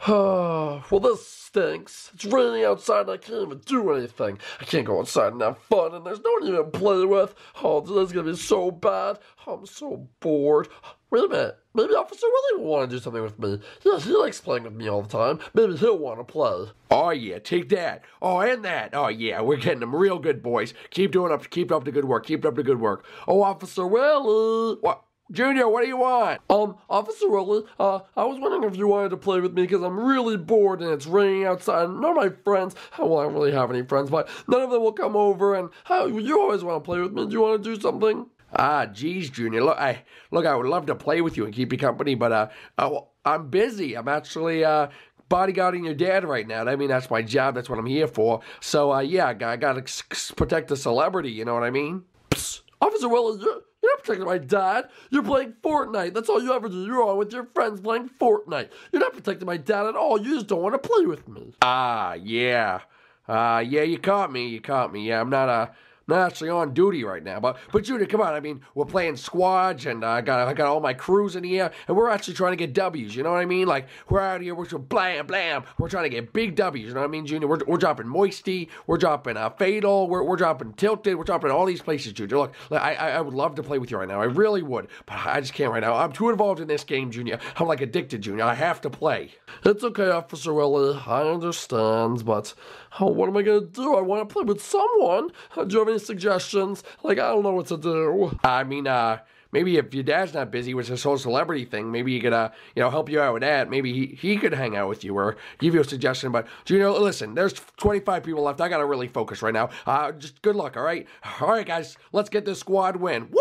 well, this stinks. It's raining outside and I can't even do anything. I can't go outside and have fun and there's no one even to play with. Oh, this is gonna be so bad. I'm so bored. Wait a minute. Maybe Officer Willy will want to do something with me. Yeah, he likes playing with me all the time. Maybe he'll want to play. Oh yeah, take that. Oh, and that. Oh yeah, we're getting them real good, boys. Keep doing up, keep up the good work. Keep up the good work. Oh, Officer Willy. What? Junior, what do you want? Um, Officer Willy, uh, I was wondering if you wanted to play with me because I'm really bored and it's raining outside. And none of my friends, well, I don't really have any friends, but none of them will come over. And how you always want to play with me? Do you want to do something? Ah, geez, Junior. Look, I look. I would love to play with you and keep you company, but uh, I, I'm busy. I'm actually uh bodyguarding your dad right now. I mean, that's my job. That's what I'm here for. So, uh, yeah, I got to protect the celebrity. You know what I mean? Psst, Officer Willis, you're, you're not protecting my dad. You're playing Fortnite. That's all you ever do. You're on with your friends playing Fortnite. You're not protecting my dad at all. You just don't want to play with me. Ah, yeah. Uh, yeah, you caught me. You caught me. Yeah, I'm not, uh, not actually on duty right now. But but Judah, come on. I mean, we're playing squads, and I got I got all my crews in here, and we're actually trying to get W's. You know what I mean? Like we're out here, we're just blam blam. We're trying to get big W's. You know what I mean, Junior? We're, we're dropping Moisty, we're dropping uh, Fatal, we're, we're dropping Tilted, we're dropping all these places, Junior. Look, I I would love to play with you right now. I really would, but I just can't right now. I'm too involved in this game, Junior. I'm like addicted, Junior. I have to play. It's okay, Officer Willy. I understand, but oh, what am I gonna do? I want to play with someone. Do you have any suggestions? Like, I don't know what to do. I mean, uh, maybe if your dad's not busy with this whole celebrity thing, maybe he could, uh, you know, help you out with that. Maybe he, he could hang out with you or give you a suggestion. But, you know, listen, there's 25 people left. I got to really focus right now. Uh, just good luck, all right? All right, guys, let's get this squad win. Woo!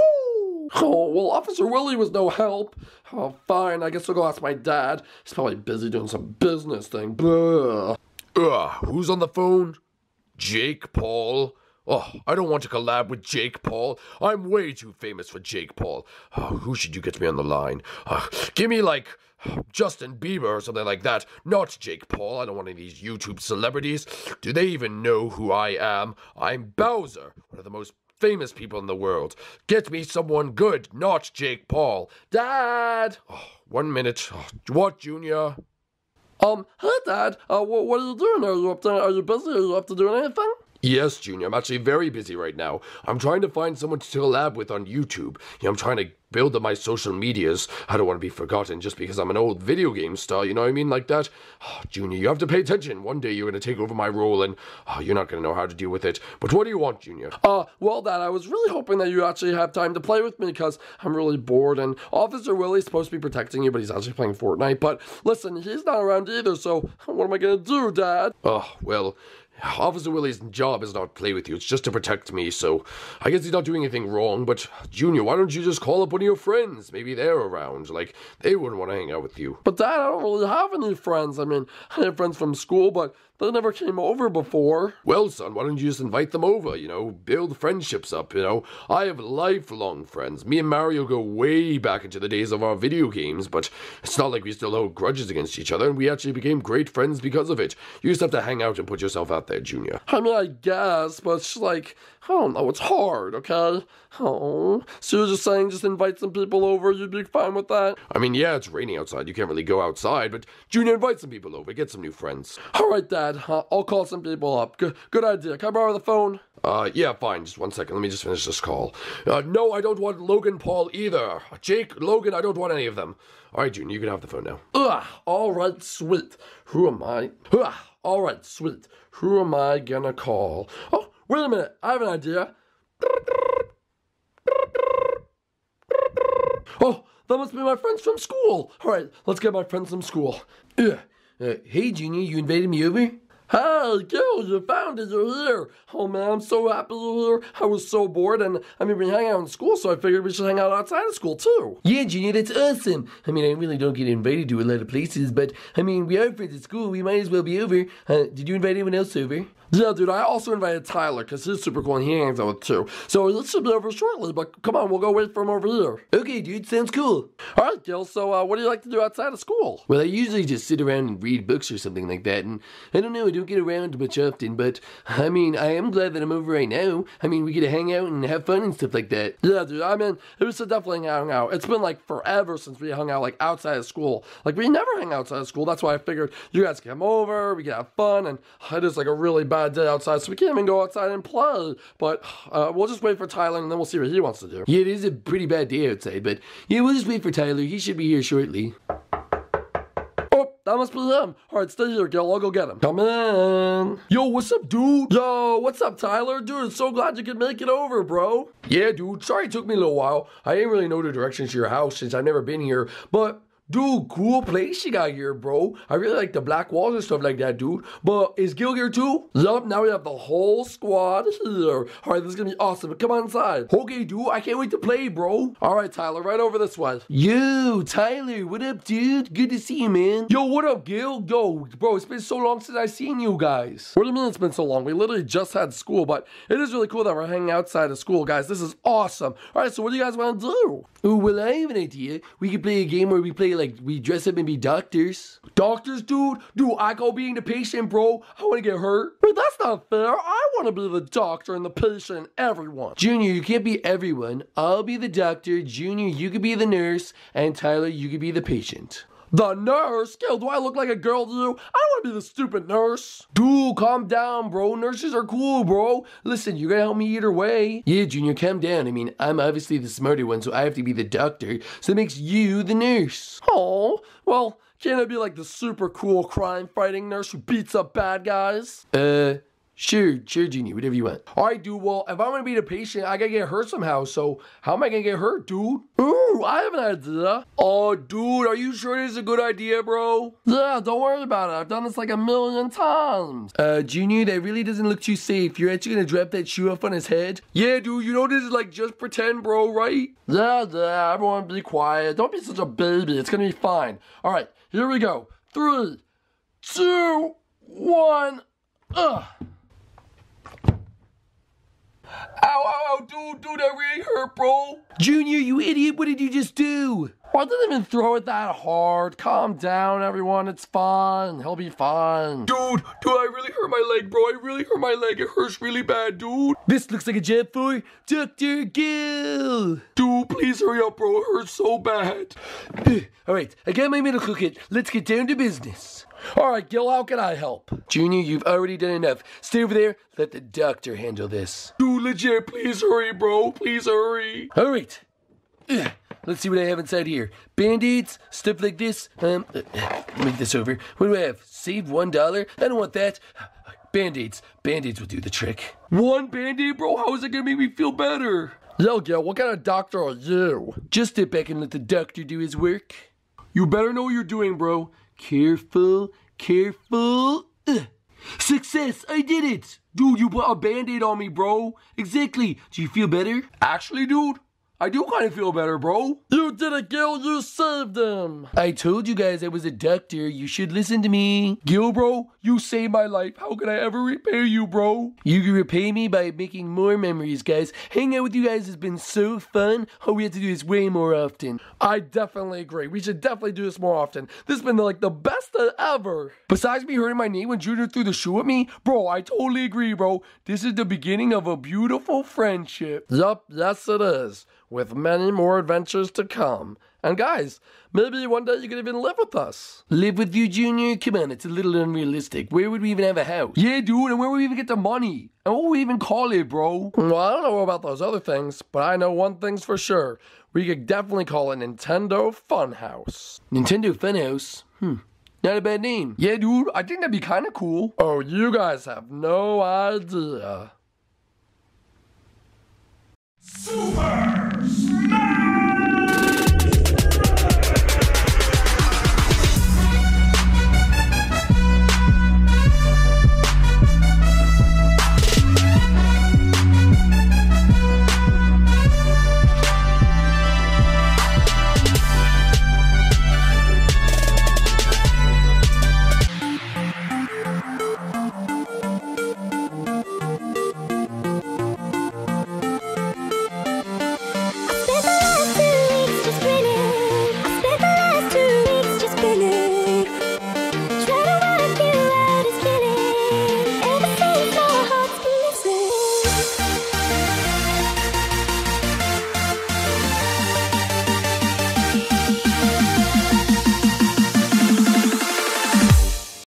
Oh, well, Officer Willy was no help. Oh, fine. I guess I'll go ask my dad. He's probably busy doing some business thing. Blah. Ugh, who's on the phone? Jake Paul? Oh, I don't want to collab with Jake Paul. I'm way too famous for Jake Paul. Oh, who should you get me on the line? Uh, give me like Justin Bieber or something like that. Not Jake Paul. I don't want any of these YouTube celebrities. Do they even know who I am? I'm Bowser, one of the most famous people in the world. Get me someone good, not Jake Paul. Dad! Oh, one minute. Oh, what, Junior? Um, hey, Dad. Uh, what, what are you doing? Are you up to, are you busy? Are you up to doing anything? Yes, Junior. I'm actually very busy right now. I'm trying to find someone to collab with on YouTube. You know, I'm trying to build up my social medias. I don't want to be forgotten just because I'm an old video game star, you know what I mean? Like that. Oh, Junior, you have to pay attention. One day you're going to take over my role and oh, you're not going to know how to deal with it. But what do you want, Junior? Uh, well, Dad, I was really hoping that you actually have time to play with me because I'm really bored and Officer Willy's supposed to be protecting you, but he's actually playing Fortnite. But listen, he's not around either, so what am I going to do, Dad? Oh, well, Officer Willy's job is not to play with you, it's just to protect me, so I guess he's not doing anything wrong, but Junior, why don't you just call up one of your friends? Maybe they're around. Like, they wouldn't want to hang out with you. But Dad, I don't really have any friends. I mean, I have friends from school, but they never came over before. Well, son, why don't you just invite them over, you know? Build friendships up, you know? I have lifelong friends. Me and Mario go way back into the days of our video games, but it's not like we still hold grudges against each other, and we actually became great friends because of it. You just have to hang out and put yourself out there, Junior. I mean, I guess, but like, I don't know, it's hard, okay? Oh, so you're just saying just invite some people over, you'd be fine with that? I mean, yeah, it's raining outside, you can't really go outside, but Junior, invite some people over, get some new friends. All right, Dad, uh, I'll call some people up. Good, good idea. Can I borrow the phone? Uh, yeah, fine. Just one second. Let me just finish this call. Uh, no, I don't want Logan Paul either. Jake, Logan, I don't want any of them. All right, Junior, you can have the phone now. Ugh, all right, sweet. Who am I? Ugh, all right, sweet. Who am I gonna call? Wait a minute. I have an idea. Oh, that must be my friends from school. All right, let's get my friends from school. Uh, hey, Junior, you invited me over? Hey, Gil, the founders you're here. Oh man, I'm so happy you're here. I was so bored and I mean, we hang out in school, so I figured we should hang out outside of school too. Yeah, Junior, that's awesome. I mean, I really don't get invited to a lot of places, but I mean, we are friends at school, we might as well be over. Uh, did you invite anyone else over? Yeah, dude, I also invited Tyler because he's super cool and he hangs out with too. So it should be over shortly, but come on, we'll go wait for him over here. Okay, dude, sounds cool. All right, Gil, so uh, what do you like to do outside of school? Well, I usually just sit around and read books or something like that, and I don't know, I don't get around much often, but I mean, I am glad that I'm over right now. I mean, we get to hang out and have fun and stuff like that. Yeah, dude. I mean, it was definitely hang out. It's been like forever since we hung out like outside of school. Like we never hang outside of school. That's why I figured you guys come over, we can have fun, and it is like a really bad day outside, so we can't even go outside and play. But uh, we'll just wait for Tyler, and then we'll see what he wants to do. Yeah, it is a pretty bad day outside, but yeah, we'll just wait for Tyler. He should be here shortly. Oh, that must be him. All right, stay here, Gil. I'll go get him. Come in. Yo, what's up, dude? Yo, what's up, Tyler? Dude, so glad you could make it over, bro. Yeah, dude. Sorry it took me a little while. I didn't really know the directions to your house since I've never been here, but Dude, cool place you got here, bro. I really like the black walls and stuff like that, dude. But is Gil here too? Yup, now we have the whole squad here. Alright, this is gonna be awesome. Come on inside. Okay, dude, I can't wait to play, bro. Alright, Tyler, right over this way. Yo, Tyler, what up, dude? Good to see you, man. Yo, what up, Gil? Yo, bro, it's been so long since I've seen you guys. What do you mean it's been so long? We literally just had school, but it is really cool that we're hanging outside of school, guys. This is awesome. Alright, so what do you guys want to do? Oh, well, I have an idea. We could play a game where we play, like, we dress up and be doctors. Doctors, dude? Dude, I go being the patient, bro. I want to get hurt. But that's not fair. I want to be the doctor and the patient and everyone. Junior, you can't be everyone. I'll be the doctor. Junior, you could be the nurse. And Tyler, you could be the patient. The nurse? Gil, do I look like a girl to you? I want to be the stupid nurse. Dude, calm down, bro. Nurses are cool, bro. Listen, you're gonna help me either way. Yeah, Junior, calm down. I mean, I'm obviously the smarter one, so I have to be the doctor. So that makes you the nurse. Oh, well, can't I be like the super cool crime fighting nurse who beats up bad guys? Uh, Sure, sure, Junior, whatever you want. All right, dude. Well, if I'm gonna be the patient, I gotta get hurt somehow. So how am I gonna get hurt, dude? Ooh, I have an idea. Oh, dude, are you sure this is a good idea, bro? Yeah, don't worry about it. I've done this like a million times. Uh, Junior, that really doesn't look too safe. You're actually gonna drop that shoe off on his head? Yeah, dude. You know this is like just pretend, bro, right? Yeah, yeah. Everyone, be quiet. Don't be such a baby. It's gonna be fine. All right, here we go. Three, two, one. Ugh. Ow, ow, ow, dude, dude, that really hurt, bro. Junior, you idiot, what did you just do? I didn't even throw it that hard. Calm down, everyone. It's fine. He'll be fine. Dude, dude, I really hurt my leg, bro. I really hurt my leg. It hurts really bad, dude. This looks like a job for Dr. Gil. Dude, please hurry up, bro. It hurts so bad. All right, I got my medical kit. Let's get down to business. All right, Gil, how can I help? Junior, you've already done enough. Stay over there. Let the doctor handle this. Dude, legit, please hurry, bro. Please hurry. All right. Ugh. Let's see what I have inside here. Band-aids, stuff like this. Um, uh, make this over. What do I have? Save one dollar? I don't want that. Band-aids. Band-aids will do the trick. One band-aid, bro? How is it gonna make me feel better? Yo, Gil, what kind of doctor are you? Just step back and let the doctor do his work. You better know what you're doing, bro. Careful, careful. Ugh. Success! I did it! Dude, you put a band-aid on me, bro. Exactly. Do you feel better? Actually, dude, I do kind of feel better, bro. You did it, Gil. You saved him. I told you guys I was a doctor. You should listen to me. Gil, bro, you saved my life. How can I ever repay you, bro? You can repay me by making more memories, guys. Hanging out with you guys has been so fun. All we have to do is way more often. I definitely agree. We should definitely do this more often. This has been like the best ever. Besides me hurting my knee when Junior threw the shoe at me, bro, I totally agree, bro. This is the beginning of a beautiful friendship. Yup, yes it is with many more adventures to come. And guys, maybe one day you could even live with us. Live with you, Junior? Come on, it's a little unrealistic. Where would we even have a house? Yeah, dude, and where would we even get the money? And what would we even call it, bro? Well, I don't know about those other things, but I know one thing's for sure. We could definitely call it Nintendo Funhouse. Nintendo Funhouse? Hmm. Not a bad name. Yeah, dude, I think that'd be kind of cool. Oh, you guys have no idea. Super Smash!